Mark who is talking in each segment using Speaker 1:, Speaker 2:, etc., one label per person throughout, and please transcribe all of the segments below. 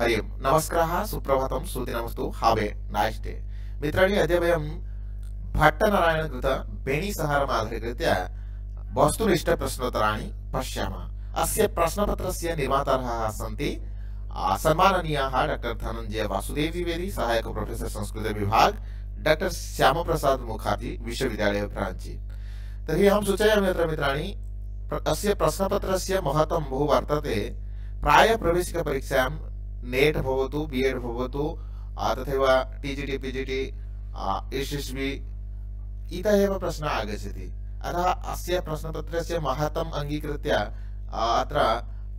Speaker 1: हरि ओम्। नमस्कारः, सुप्रभातं सुदिनमस्तु हावे, नाइस् डे। मित्राणि अद्य वयं भट्टनारायणकृत, बेणीसहारम् आधारीकृत्य वस्तुनिष्ठप्रश्नोत्तराणि पश्यामः। अस्य प्रश्नपत्रस्य निर्मातारः सन्ति सम्माननीयाः डाक्टर् धनञ्जय वासुदेव द्विवेदी सहायक प्रोफेसर संस्कृत विभाग, डाक्टर् श्यामप्रसाद मुखर्जी, विश्वविद्यालय प्राची। तर्हि अहं सूचयामि अत्र मित्राणि अस्य प्रश्नपत्रस्य महत्त्वं बहु वर्तते। प्राय प्रवेशिकपरीक्षायां नेट् भवतु बि एड् भवतु तथैव टि जि टि पि जि टि एस् एस् बि, इतः एव प्रश्नः आगच्छति। अतः अस्य प्रश्नपत्रस्य महत्त्वम् अङ्गीकृत्य अत्र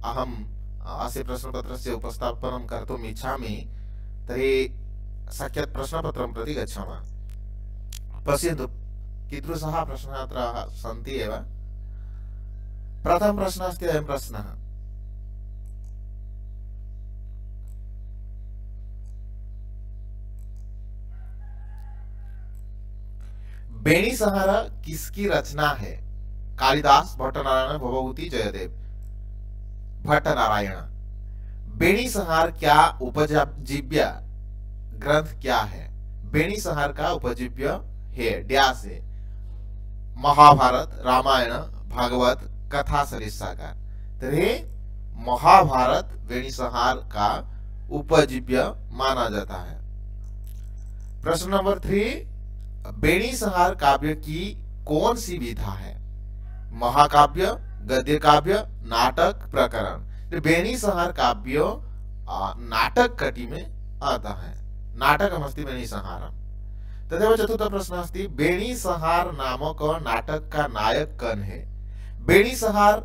Speaker 1: अहम् अस्य प्रश्नपत्रस्य उपस्थापनं कर्तुम् इच्छामि, तर्हि साक्षात् प्रश्नपत्रं प्रति गच्छामः। पश्यन्तु, कीदृशः प्रश्नः अत्र सन्ति एव? प्रथम प्रश्न अस्ति अयं प्रश्नः। बेणी सहारा किसकी रचना है? कालिदास भट्टनारायण भवभूति जयदेव। भट्टनारायण। बेणी सहार क्या उपजीव्य ग्रंथ क्या है? बेणी सहार का उपजीव्य है, ड्यास है। महाभारत, रामायण, भागवत, कथा सरिस्साकार तरी महाभारत वेणीसंहार का उपजीव्य माना जाता है। प्रश्न नंबर थ्री बेणी संहार काव्य की कौन सी विधा है? महाकाव्य गद्य काव्य नाटक प्रकरण। तो बेणी संहार काव्य नाटक कटी में आता है। नाटक अस्ति बेणी संहारम तदेव चतुर्थ प्रश्न अस्ति बेणी संहार नामक नाटक का नायक कन है? बेणी सहार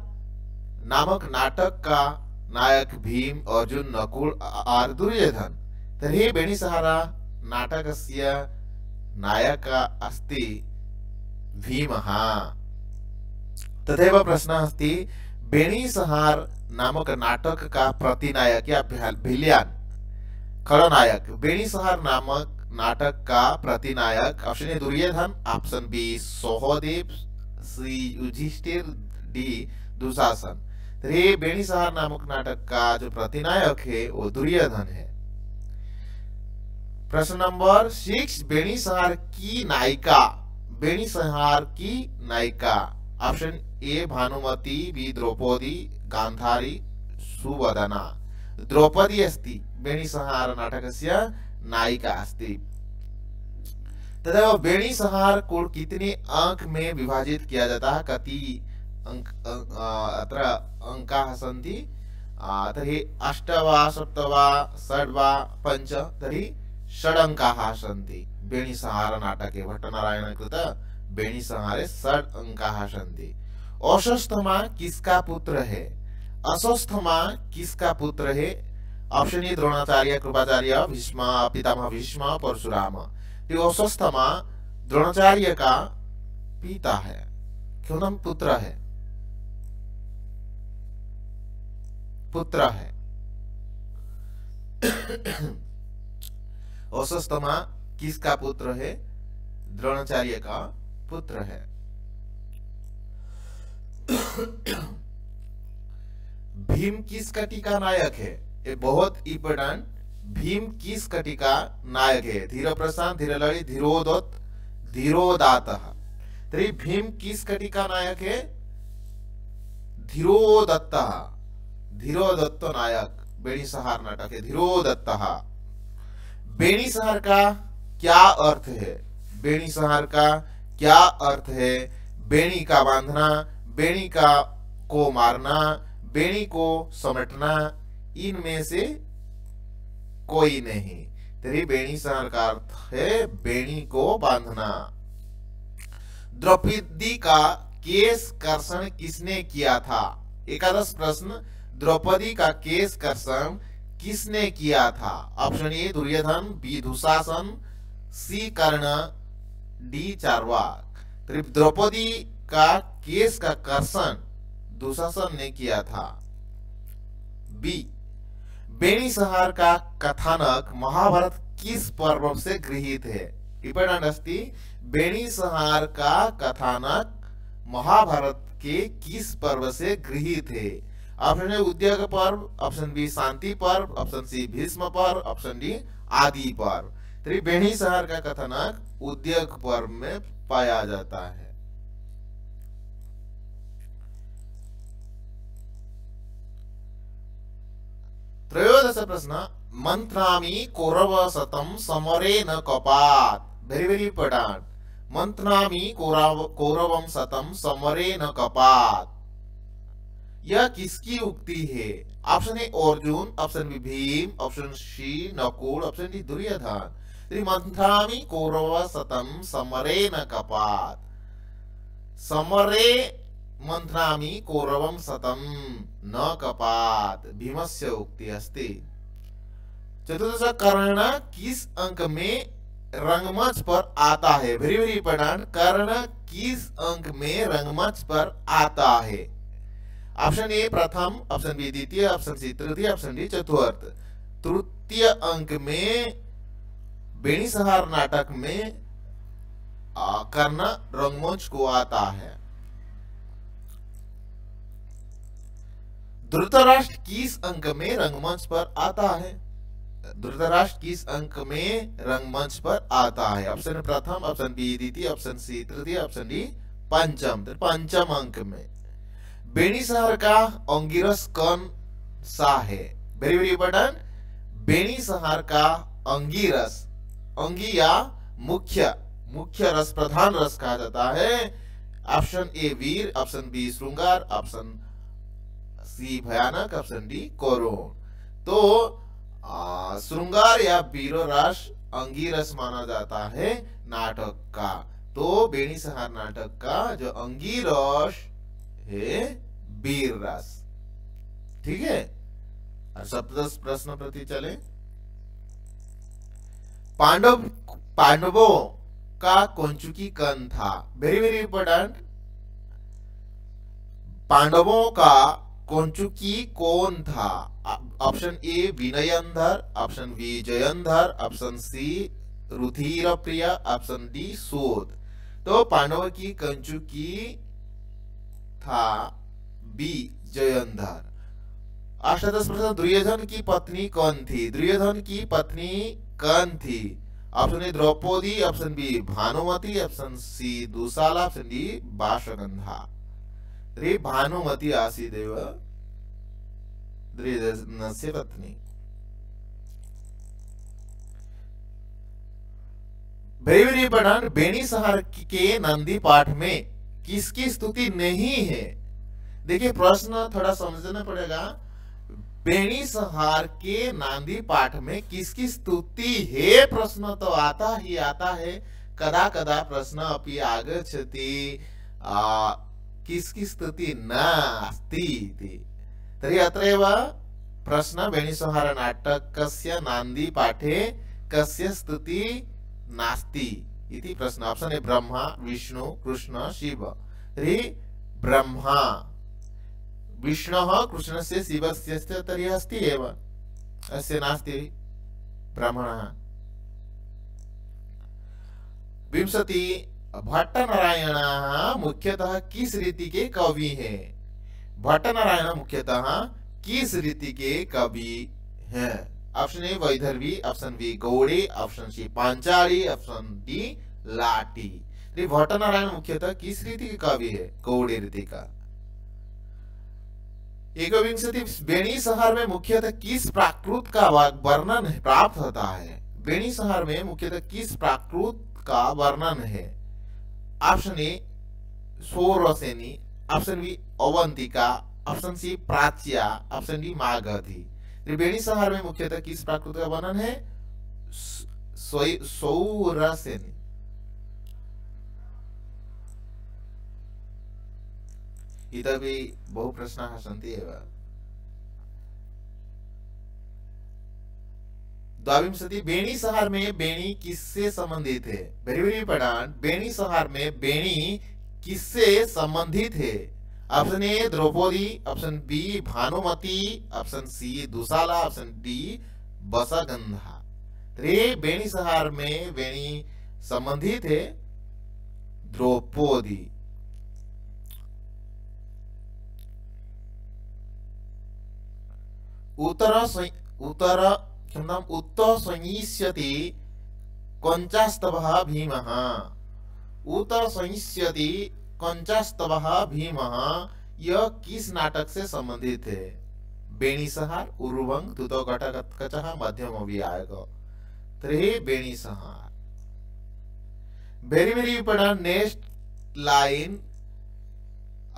Speaker 1: नामक नाटक का नायक भीम, अर्जुन, नकुल और दुर्योधन। तर्हि बेणीसहारा, नाटकस्य नायक अस्ति भीमः। तथैव प्रश्नः अस्ति, बेणीसहार नामक नाटक का प्रतिनायक या भिलियन, खलनायक। बेणीसहार नामक नाटक का प्रतिनायक option A Duryodhan option B Sohdev Shri Yudhishthir D Dushasan. तो बेणीसहार नामक नाटक का जो प्रतिनायक है, वो दुर्योधन है। प्रश्न नंबर सिक्स बेणीसहार की नायिका। बेणीसहार की नायिका। Option A, Bhanumati, B, Draupadi, Gandhari Suvadana Draupadi अस्ति बेणीसहार नाटकस्य नायिका अस्ति। तथा बेणी संहार को कितने अंक में विभाजित किया जाता है? कति अंक अत्र अंकाः सन्ति तर्हि अष्ट सप्त वा, षड् षड् अङ्काः सन्ति। बेणीसंहारनाटके भट्टनारायणकृत बेणीसंहारे षड् अंकाः सन्ति। औषस्थमा किसका पुत्र है अस्वस्थमा किसका पुत्र है ऑप्शन ए द्रोणाचार्य, कृपाचार्य, भीष्म, पितामह, भीष्म, परशुराम। औषस्थमा द्रोणाचार्य का पिता है। क्यों नाम पुत्र है? पुत्र है। औसस्तमा किसका पुत्र है द्रोणाचार्य का पुत्र है भीम किस कटी का नायक है ये बहुत इंपोर्टेंट भीम किस कटी का नायक है धीर प्रशांत धीरलड़ी धीरोदत्त धीरोदात तरी भीम किस कटी का नायक है धीरोदत्ता धीरो दत्त नायक बेड़ी सहार नाटक है धीरो दत्त बेणी सहार का क्या अर्थ है? बेणी सहार का क्या अर्थ है? बेणी का बांधना बेणी का को मारना बेणी को समेटना, इनमें से कोई नहीं। तेरी बेणी सहार का अर्थ है बेणी को बांधना। द्रौपदी का केस कर्षण किसने किया था? एकादश प्रश्न, द्रौपदी का केस कर्षण किसने किया था? Option A, Duryodhan, B, Dushasan, C, Karna, D, Charvak. Draupadi का केस का कर्षण दुशासन ने किया था। बी बेणी सहार का कथानक महाभारत किस पर्व से गृहित है? इंपॉर्टेंट अस्ति बेणी सहार का कथानक महाभारत के किस पर्व से गृहित है? ऑप्शन ए उद्योग पर्व ऑप्शन बी शांति पर्व ऑप्शन सी भीष्म पर्व ऑप्शन डी आदि पर्व त्रिवेणी शहर का कथनक उद्योग पर्व में पाया जाता है त्रयोदश प्रश्न मंत्रामी कौरव सतम समरे न कपात वेरी वेरी इंपॉर्टेंट मंत्रामी कौरवम सतम समरे न कपात यह किसकी उक्ति है? Option A Arjun option B Bhim option C Nakul option D Duryodhan मंत्रामी Kaurav सतम समरे न कपात समरे मंत्रामी कौरवम सतम न कपात भीमस्य उक्ति अस्ति चतुर्दश कर्ण किस अंक में रंगमंच पर आता है? वेरी वेरी इंपॉर्टेंट कर्ण किस अंक में रंगमंच पर आता है? ऑप्शन ए प्रथम ऑप्शन बी द्वितीय ऑप्शन सी तृतीय ऑप्शन डी चतुर्थ तृतीय अंक में बेणीसहार नाटक में कर्ण रंगमंच को आता है धृतराष्ट्र किस अंक में रंगमंच पर आता है धृतराष्ट्र किस अंक में रंगमंच पर आता है ऑप्शन प्रथम ऑप्शन बी द्वितीय ऑप्शन सी तृतीय ऑप्शन डी पंचम पंचम अंक में बेणीसहर का अंगिरस कौन सा है। वेरी वेरी इंपॉर्टेंट बेणीसहर का अंगिरस। अंगी या मुख्य मुख्य रस, प्रधान रस कहा जाता है। ऑप्शन ए वीर। ऑप्शन बी श्रृंगार ऑप्शन सी भयानक। ऑप्शन डी कोरोन। तो श्रृंगार या बीरो रस अंगीरस माना जाता है नाटक का। तो बेणी सहार नाटक का जो अंगीरस है बीर रस ठीक है? सप्तश प्रश्न प्रति चले। पांडव, पांडवों का कंचुकी कन था। वेरी वेरी इंपॉर्टेंट पांडवों का कंचुकी कौन था। Option A Vinayandhar option B Jayandhar option C Rudhirpriya option D शोध। तो पांडव की कंचुकी था बी जयंधर। अष्टादश प्रश्न दुर्योधन की पत्नी कौन थी? दुर्योधन की पत्नी कौन थी? Option A Draupadi option B Bhanumati option C Dushala option D Vasagandha. रे, भानुमती आसीदेव, दुर्योधनस्य पत्नी। वेरी वेरी बेणी सहार के नंदी पाठ में किसकी स्तुति नहीं है? देखिए, प्रश्न थोड़ा समझना पड़ेगा। बेणी सहार के नांदी पाठ में किसकी स्तुति है? प्रश्न तो आता ही आता है। कदा कदा प्रश्न अपि आगच्छति। किसकी स्तुति नास्ति तरी अत्रैव प्रश्न वेणुसंहार नाटकस्य नान्दी पाठे कस्य स्तुति नास्ति? इति प्रश्न ऑप्शन ए ब्रह्मा, विष्णु, कृष्ण, शिव। तर्हि ब्रह्मा। विष्णुः कृष्णस्य, शिवस्य तर्हि अस्ति एव। अस्य नास्ति ब्राह्मणः। विंशति। भट्ट नारायण मुख्यतः किस रीति के कवि हैं? भट्ट नारायण मुख्यतः किस रीति के कवि हैं? ऑप्शन ए वैधर्वी ऑप्शन बी गौड़े option C Panchali option D लाटी भट्ट नारायण मुख्यतः किस रीति के कवि है? गौड़ी रीति का। एक विंशति बेणी शहर में मुख्यतः किस प्राकृत का वर्णन प्राप्त होता है। बेणी शहर में मुख्यतः किस प्राकृत का वर्णन है? Option A Shauraseni option B Avantika option C Prachya option D Magadhi Triveni शहर में मुख्यतः किस प्राकृत का वर्णन है? सौरसेनी। इतोपि बहु प्रश्नाः सन्ति एव बेणी शहर में बेणी किससे संबंधित है? वेरी वेरी इंपॉर्टेंट बेणी शहर में बेणी किससे संबंधित है? Option A Draupadi option B Bhanumati option C Dushala option D Vasagandha रे बेणी शहर में बेणी संबंधित है द्रौपदी उत्तर उत्तर क्षमताम उत्त संयिष्यति कंचास्तवः भीमः उत संयिष्यति कंचास्तवः भीमः यह किस नाटक से संबंधित है? बेणीसहार उरुभंग तुतो घटकचः मध्यम अभियायक। त्रे Venisamhara. Very very important next line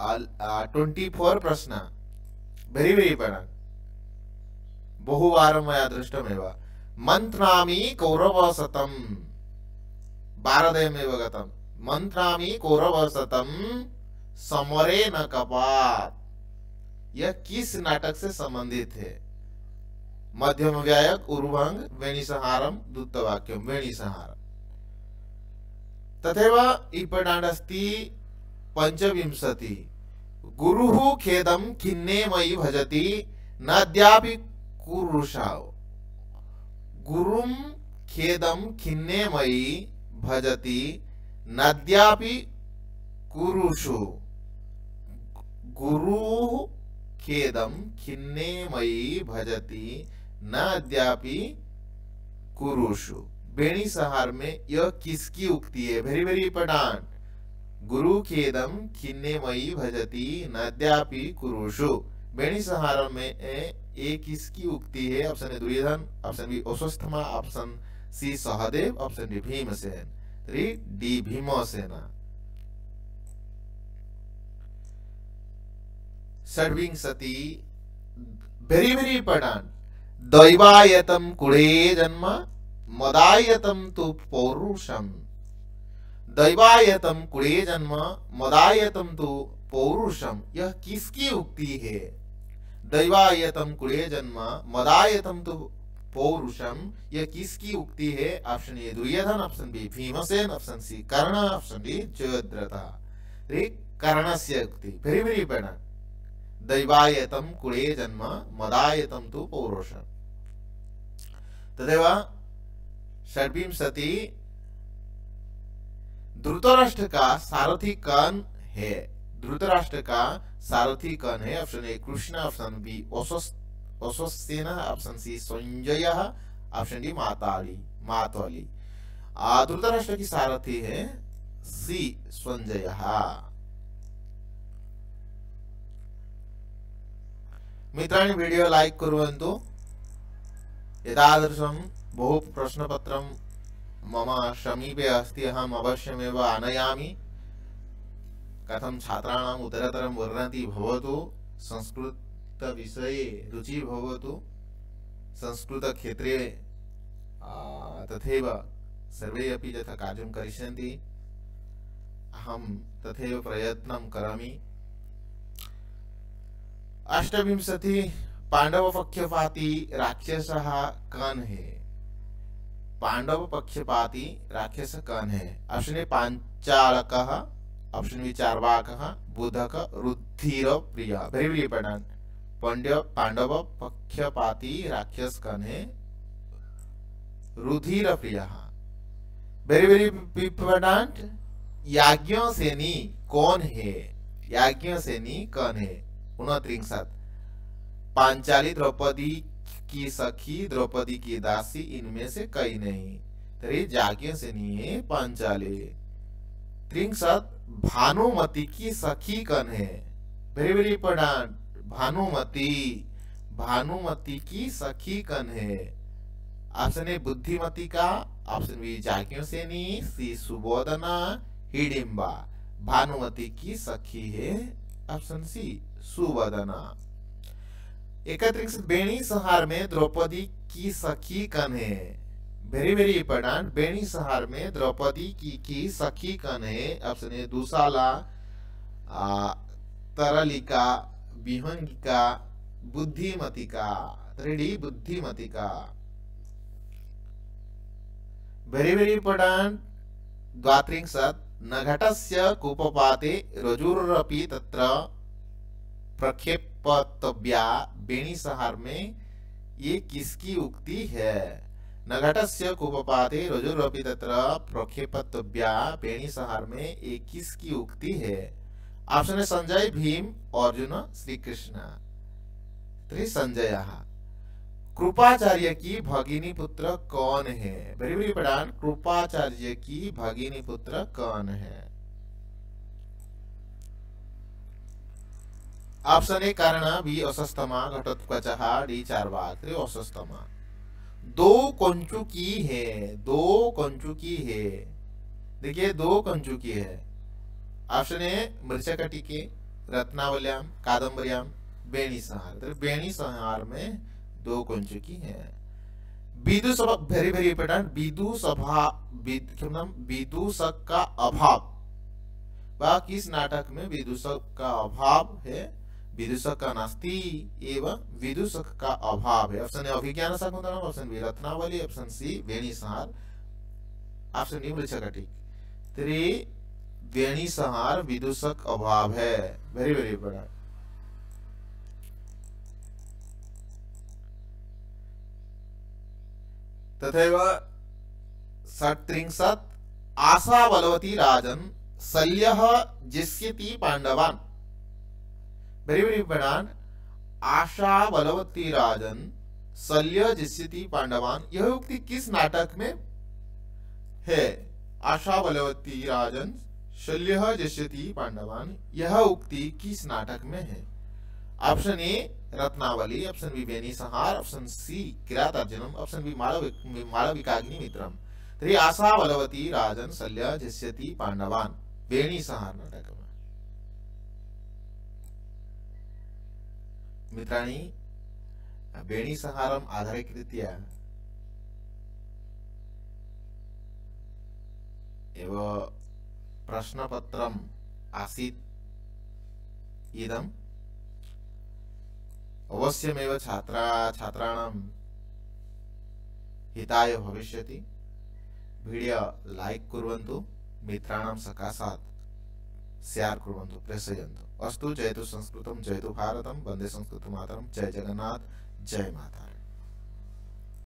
Speaker 1: uh, 24 प्रश्न। Very very important बहुवारं मया दृष्टमेव। मन्त्रामि कौरवसतं भारतयमेव गतं मन्त्रामि कौरवसतं समरे न कपात। यह किस नाटक से संबंधित है? मध्यम व्यायक उर्वंग, वेणीसहारम दूतवाक्यम वेणीसहारम। तथैव इम्पोर्टेण्ट् अस्ति पञ्चविंशति गुरुः खेदं खिन्ने मयि भजति, नद्यापि कुरुषाव। गुरुं खेदं खिन्ने मयि भजति नद्यापि कुरुषु। गुरुः खेदं खिन्ने मयि भजति न अद्यापि कुरुषु। बेणी सहार में यह किसकी उक्ति है? वेरी वेरी इंपोर्टेंट गुरु खेदम खिन्ने मई भजती, नद्यापि कुरुषु। बेणी सहार में, ए किसकी उक्ति है? Option A Duryodhana option B Ashwatthama option C Sahadeva option D Bhimsen. Three D Bhimsena षड्विंशति very very important दैवायतम कुड़े जन्म, मदायतम तो पौरुषम। दैवायतम कुड़े जन्म, मदायतम तो पौरुषम। यह किसकी उक्ति है? दैवायतम कुड़े जन्म, मदायतम तो पौरुषम यह किसकी उक्ति है? Option A, Duryodhan option B, Bhimsen option C, Karna option D, Jayadrath. Karna से उक्ति वेरी वेरी इंपोर्टेंट दैवायतम कुड़े जन्म मदायतम तो पौरुषम तदेव षडविंशति धृतराष्ट्र का सारथी कौन है। धृतराष्ट्र का सारथी कौन है option A, Krishna option B ओसोसेना option C Sanjay option D Matali. मातवाली Dhritarashtra की सारथी है सी संजय। मित्राणि वीडियो लाइक कुर्वन्तु। एतादृशं बहु प्रश्नपत्रं मम समीपे अस्ति, अहम् अवश्यमेव आनयामि। कथं छात्राणाम् उत्तरतरं वर्णति भवतु संस्कृतविषये रुचिः भवतु संस्कृतक्षेत्रे तथैव सर्वे अपि यथा कार्यं करिष्यन्ति। अहं तथैव प्रयत्नं करोमि। अष्टविंशति पांडव पक्षपाती राक्षस कन है? पांडव पक्षपाती राक्षस कौन है? Option A Panchalaka option B बुधक रुधिर प्रिय very very important Pandav Pandav पक्षपाती राक्षस कौन रुधिर प्रिय वेरी वेरी इंपोर्टेंट याज्ञ सेनी कौन है? याज्ञ सेनी कौन है? उनत्रिंशत पांचाली द्रौपदी की सखी, द्रौपदी की दासी, इनमें से कई नहीं। तेरे जाग्ञ सेनी है पांचाले। त्रिंसत भानुमती की सखी कन है? Very very important Bhanumati Bhanumati की सखी कन है। ऑप्शन ए बुद्धिमती का ऑप्शन बी जाग्ञ से नहीं सी सुबोधना, हिडिम्बा। भानुमति की सखी है ऑप्शन सी सुबोधना। एकत्रित बेणी सहार में द्रौपदी की सखी कन है। Very very important Veni Samhar में द्रौपदी की की सखी कन है। Option A Dushala Taralika Vihangika Buddhimatika three D Buddhimatika very very important द्वात्रिंशत्। नघटस्य कूपपाते रजुरपि तत्र। प्रक्षेपतव्या बेणी सहार में ये किसकी उक्ति है? नघटस्य कुपपाते रजुरपि तत्र। प्रक्षेपतव्या बेणी सहार में ये किसकी उक्ति है? ऑप्शन है संजय भीम अर्जुन श्री कृष्ण संजय कृपाचार्य की भगिनी पुत्र कौन है? वेरी वेरी इंपॉर्टेंट कृपाचार्य की भगिनी पुत्र कौन है? ऑप्शन ए कारण बी असस्तमा घटोत्कचः डी चार बाग असस्तमा। दो कंचुकी है, दो कंचुकी है। देखिए, दो कंचुकी है। ऑप्शन ए मृचक टीके रत्नावल्याम कादम्बरियाम बेणी संहार। तो बेणी संहार में दो कंचुकी है। विदु सभा वेरी वेरी इंपोर्टेंट विदु सभा नाम? विदुषक का अभाव। वह किस नाटक में विदुषक का अभाव है? विदुषक का नास्ति एवं विदुषक का अभाव है। Option A, Abhijnan Shakuntalam option B, Ratnavali. Option C Venisamhara. Option D, Mrichchhakatika. त्रि वेणी संहार विदुषक अभाव है। वेरी वेरी बड़ा तथैव षट्त्रिंशत् आशा बलवती राजन शल्यः जिष्यति पांडवान् वेरी वेरी इंपॉर्टेंट आशा बलवती राजन शल्य जिस्यति पांडवान यह उक्ति किस नाटक में है? आशा बलवती राजन शल्य जिस्यति पांडवान यह उक्ति किस नाटक में है? Option A, Ratnavali, option B Venisamhara option C Kirat अर्जुनम option B मालविकाग्नि मित्रम। तरी आशा बलवती, राजन, शल्य जिस्यति पांडवान बेनी संहार नाटक मित्रांनी बेणी संहारम आधारितरीत्या एव प्रश्नपत्रम आसीत्। इदम् अवश्यमेव छात्रा, छात्राणां हिताय भविष्यति। वीडियो लाइक कुर्वन्तु, मित्राणां सकाशात् शेयर कुर्वन्तु, प्रेषयन्तु। अस्तु जयतु संस्कृतं जयतु भारतं वंदे संस्कृतमातरं जय जगन्नाथ, जय माता।